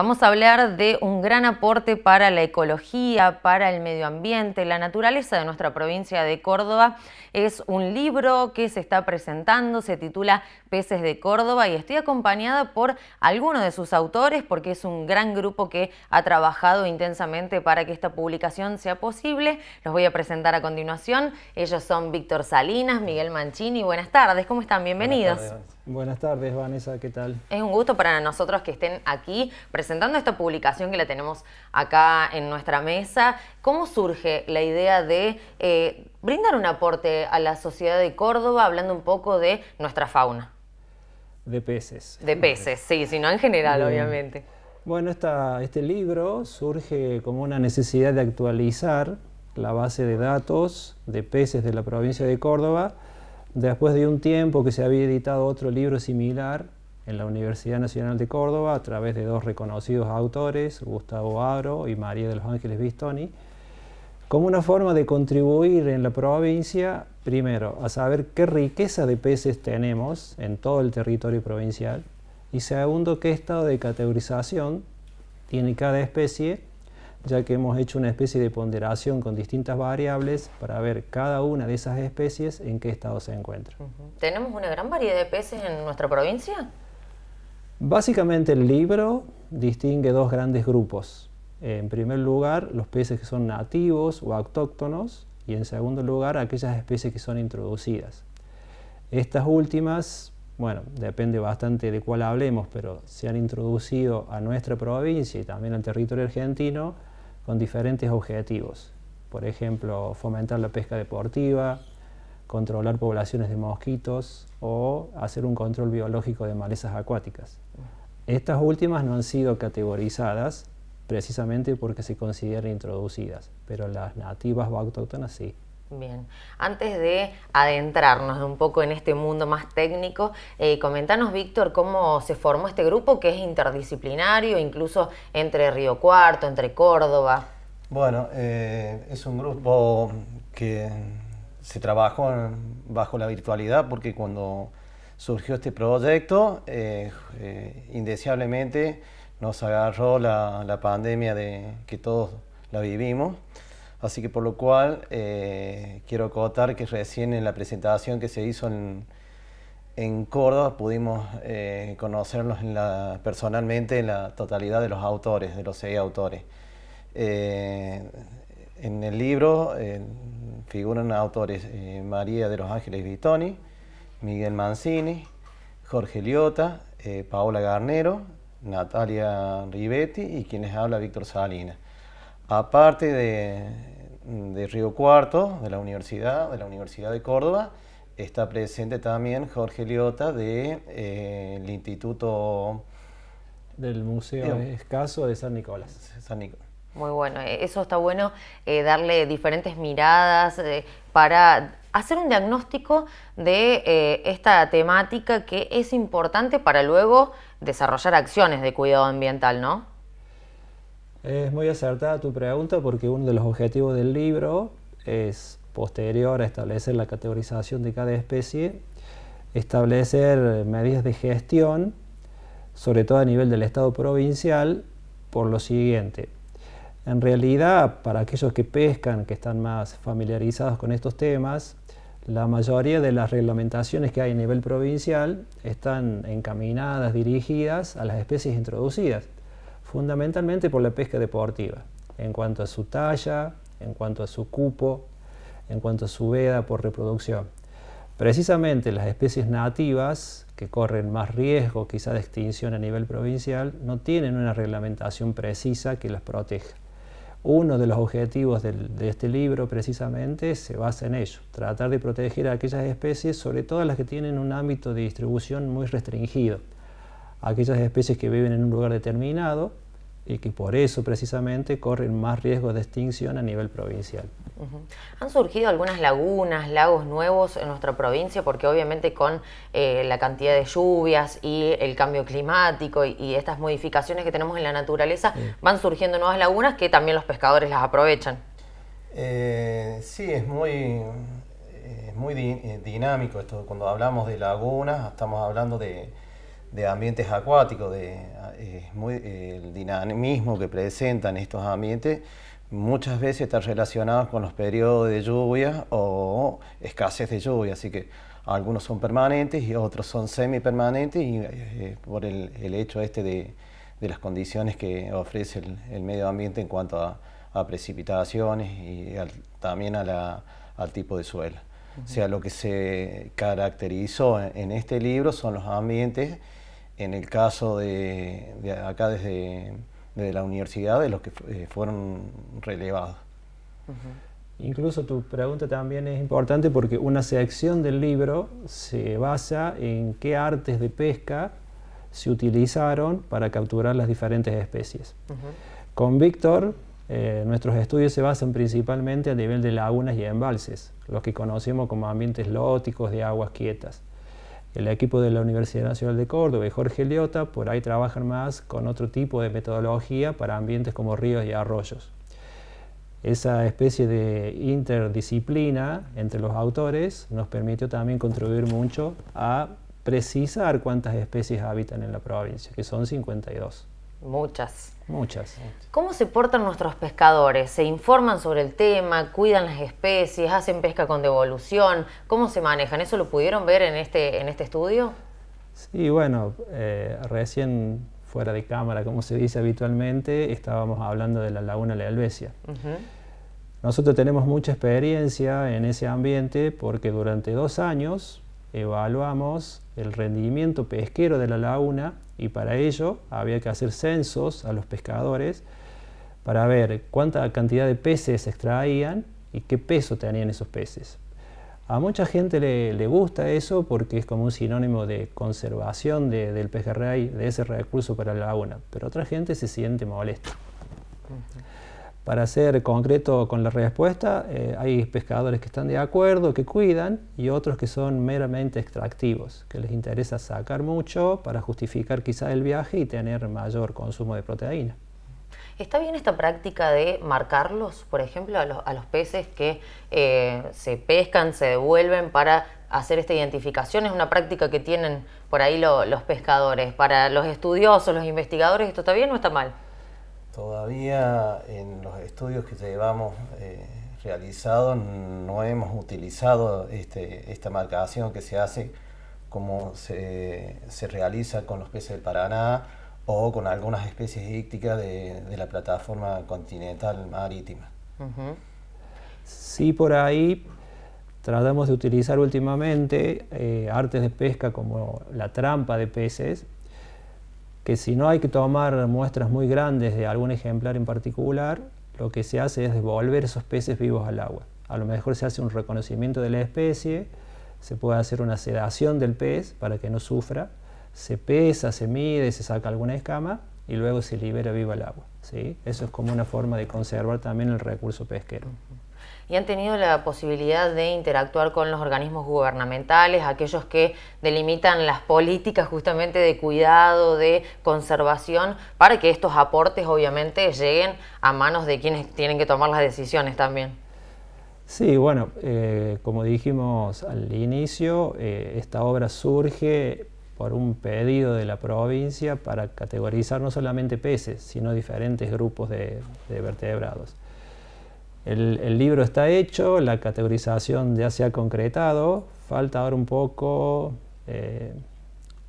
Vamos a hablar de un gran aporte para la ecología, para el medio ambiente, la naturaleza de nuestra provincia de Córdoba. Es un libro que se está presentando, se titula Peces de Córdoba y estoy acompañada por algunos de sus autores porque es un gran grupo que ha trabajado intensamente para que esta publicación sea posible. Los voy a presentar a continuación. Ellos son Víctor Salinas, Miguel Mancini. Buenas tardes, ¿cómo están? Bienvenidos. Buenas tardes, Vanessa, ¿qué tal? Es un gusto para nosotros que estén aquí presentando esta publicación que la tenemos acá en nuestra mesa. ¿Cómo surge la idea de eh, brindar un aporte a la sociedad de Córdoba hablando un poco de nuestra fauna? De peces. De peces, sí, sino en general, obviamente. Bueno, este libro surge como una necesidad de actualizar la base de datos de peces de la provincia de Córdoba Después de un tiempo que se había editado otro libro similar en la Universidad Nacional de Córdoba a través de dos reconocidos autores, Gustavo Aro y María de los Ángeles Bistoni, como una forma de contribuir en la provincia, primero, a saber qué riqueza de peces tenemos en todo el territorio provincial y segundo, qué estado de categorización tiene cada especie ya que hemos hecho una especie de ponderación con distintas variables para ver cada una de esas especies en qué estado se encuentra. ¿Tenemos una gran variedad de peces en nuestra provincia? Básicamente el libro distingue dos grandes grupos. En primer lugar, los peces que son nativos o autóctonos y en segundo lugar, aquellas especies que son introducidas. Estas últimas, bueno, depende bastante de cuál hablemos, pero se han introducido a nuestra provincia y también al territorio argentino con diferentes objetivos. Por ejemplo, fomentar la pesca deportiva, controlar poblaciones de mosquitos o hacer un control biológico de malezas acuáticas. Estas últimas no han sido categorizadas precisamente porque se consideran introducidas, pero las nativas o autóctonas sí. Bien, antes de adentrarnos un poco en este mundo más técnico, eh, comentanos, Víctor, cómo se formó este grupo que es interdisciplinario, incluso entre Río Cuarto, entre Córdoba. Bueno, eh, es un grupo que se trabajó bajo la virtualidad porque cuando surgió este proyecto, eh, eh, indeseablemente nos agarró la, la pandemia de que todos la vivimos. Así que por lo cual eh, quiero acotar que recién en la presentación que se hizo en, Córdoba pudimos eh, personalmente en la totalidad de los autores, de los seis autores. Eh, en el libro figuran autores María de los Ángeles Vitoni, Miguel Mancini, Jorge Liota, Paola Garnero, Natalia Rivetti y quienes habla Víctor Salinas. Aparte de, Río Cuarto, de la universidad, de la Universidad de Córdoba, está presente también Jorge Liota del de, eh, Instituto del Museo Escaso de San Nicolás. Muy bueno, eh, eso está bueno, eh, darle diferentes miradas para hacer un diagnóstico de esta temática que es importante para luego desarrollar acciones de cuidado ambiental, ¿no? Es muy acertada tu pregunta porque uno de los objetivos del libro es posterior a establecer la categorización de cada especie, establecer medidas de gestión, sobre todo a nivel del Estado provincial, por lo siguiente. En realidad, para aquellos que pescan, que están más familiarizados con estos temas, la mayoría de las reglamentaciones que hay a nivel provincial están encaminadas, dirigidas a las especies introducidas fundamentalmente por la pesca deportiva, en cuanto a su talla, en cuanto a su cupo, en cuanto a su veda por reproducción. Precisamente las especies nativas, que corren más riesgo quizá de extinción a nivel provincial, no tienen una reglamentación precisa que las proteja. Uno de los objetivos de este libro precisamente se basa en ello, tratar de proteger a aquellas especies, sobre todo las que tienen un ámbito de distribución muy restringido aquellas especies que viven en un lugar determinado y que por eso precisamente corren más riesgo de extinción a nivel provincial. ¿Han surgido algunas lagunas, lagos nuevos en nuestra provincia? Porque obviamente con eh, la cantidad de lluvias y el cambio climático y, estas modificaciones que tenemos en la naturaleza, van surgiendo nuevas lagunas que también los pescadores las aprovechan. Eh, sí, es muy, muy dinámico esto. Cuando hablamos de lagunas, estamos hablando de de ambientes acuáticos, de muy, el dinamismo que presentan estos ambientes, muchas veces está relacionado con los periodos de lluvia o escasez de lluvia, así que algunos son permanentes y otros son semipermanentes y eh, por el, el, hecho este de, de, las condiciones que ofrece el, medio ambiente en cuanto a, precipitaciones y también a la, al tipo de suelo. O sea, lo que se caracterizó en, este libro son los ambientes, en el caso de, de acá desde, desde, la universidad, de los que eh, fueron relevados. Incluso tu pregunta también es importante porque una sección del libro se basa en qué artes de pesca se utilizaron para capturar las diferentes especies. Con Víctor, eh, nuestros estudios se basan principalmente a nivel de lagunas y embalses, los que conocemos como ambientes lóticos de aguas quietas. El equipo de la Universidad Nacional de Córdoba y Jorge Liota por ahí trabajan más con otro tipo de metodología para ambientes como ríos y arroyos esa especie de interdisciplina entre los autores nos permitió también contribuir mucho a precisar cuántas especies habitan en la provincia, que son 52. Muchas. Muchas. ¿Cómo se portan nuestros pescadores? ¿Se informan sobre el tema? ¿Cuidan las especies? ¿Hacen pesca con devolución? ¿Cómo se manejan? ¿Eso lo pudieron ver en este, en este estudio? Sí, bueno, eh, recién fuera de cámara, como se dice habitualmente, estábamos hablando de la laguna de Albesia. Nosotros tenemos mucha experiencia en ese ambiente porque durante dos años evaluamos el rendimiento pesquero de la laguna y para ello había que hacer censos a los pescadores para ver cuánta cantidad de peces extraían y qué peso tenían esos peces. A mucha gente le, gusta eso porque es como un sinónimo de conservación del pejerrey, de ese recurso para la laguna, pero otra gente se siente molesta. Para ser concreto con la respuesta, eh, hay pescadores que están de acuerdo, que cuidan, y otros que son meramente extractivos, que les interesa sacar mucho para justificar quizá el viaje y tener mayor consumo de proteína. ¿Está bien esta práctica de marcarlos, por ejemplo, a los, peces que eh, se pescan, se devuelven para hacer esta identificación? ¿Es una práctica que tienen por ahí los pescadores? Para los estudiosos, los investigadores, ¿esto está bien o está mal? Todavía en los estudios que llevamos eh, realizados no hemos utilizado este, esta marcación que se hace como se, se realiza con los peces del Paraná o con algunas especies ícticas de, la plataforma continental marítima. Sí, por ahí tratamos de utilizar últimamente eh, artes de pesca como la trampa de peces, que si no hay que tomar muestras muy grandes de algún ejemplar en particular, lo que se hace es devolver esos peces vivos al agua. A lo mejor se hace un reconocimiento de la especie, se puede hacer una sedación del pez para que no sufra, se pesa, se mide, se saca alguna escama y luego se libera viva el agua. ¿sí? Eso es como una forma de conservar también el recurso pesquero. ¿Y han tenido la posibilidad de interactuar con los organismos gubernamentales, aquellos que delimitan las políticas justamente de cuidado, de conservación, para que estos aportes obviamente lleguen a manos de quienes tienen que tomar las decisiones también? Sí, bueno, eh, como dijimos al inicio, eh, esta obra surge por un pedido de la provincia para categorizar no solamente peces, sino diferentes grupos de, vertebrados. El, libro está hecho, la categorización ya se ha concretado, falta ahora un poco eh,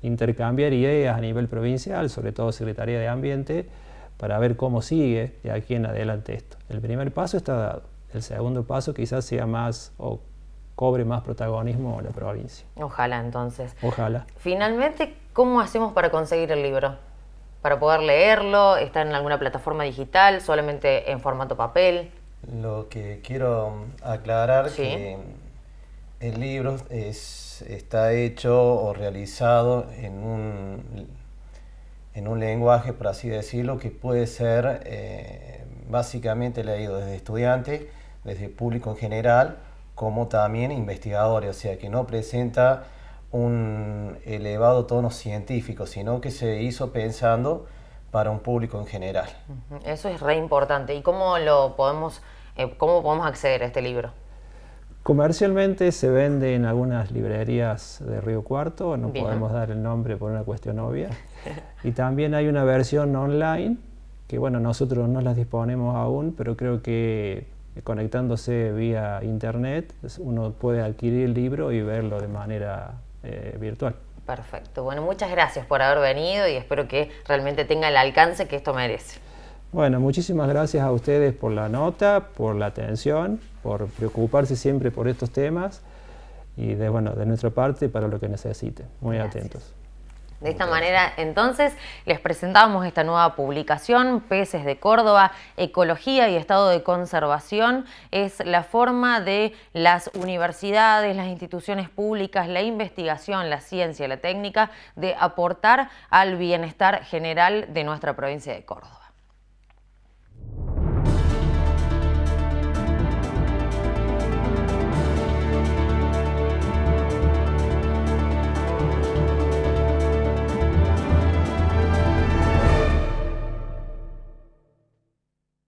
intercambiar ideas a nivel provincial, sobre todo Secretaría de Ambiente, para ver cómo sigue de aquí en adelante esto. El primer paso está dado, el segundo paso quizás sea más cobre más protagonismo la provincia. Ojalá entonces. Ojalá. Finalmente, ¿cómo hacemos para conseguir el libro? Para poder leerlo, ¿está en alguna plataforma digital, solamente en formato papel? Lo que quiero aclarar es que el libro es, está hecho o realizado en un, en un lenguaje, por así decirlo, que puede ser eh, básicamente leído desde estudiantes, desde público en general, como también investigadores, o sea que no presenta un elevado tono científico, sino que se hizo pensando para un público en general. Eso es re importante. ¿Y cómo lo podemos, eh, cómo podemos acceder a este libro? Comercialmente se vende en algunas librerías de Río Cuarto, no podemos dar el nombre por una cuestión obvia. Y también hay una versión online, que bueno, nosotros no las disponemos aún, pero creo que conectándose vía internet uno puede adquirir el libro y verlo de manera eh, virtual. Perfecto. Bueno, muchas gracias por haber venido y espero que realmente tenga el alcance que esto merece. Bueno, muchísimas gracias a ustedes por la nota, por la atención, por preocuparse siempre por estos temas y de, bueno, de nuestra parte para lo que necesiten. Muy atentos. De esta manera, entonces, les presentamos esta nueva publicación, Peces de Córdoba, Ecología y Estado de Conservación. Es la forma de las universidades, las instituciones públicas, la investigación, la ciencia, la técnica, de aportar al bienestar general de nuestra provincia de Córdoba.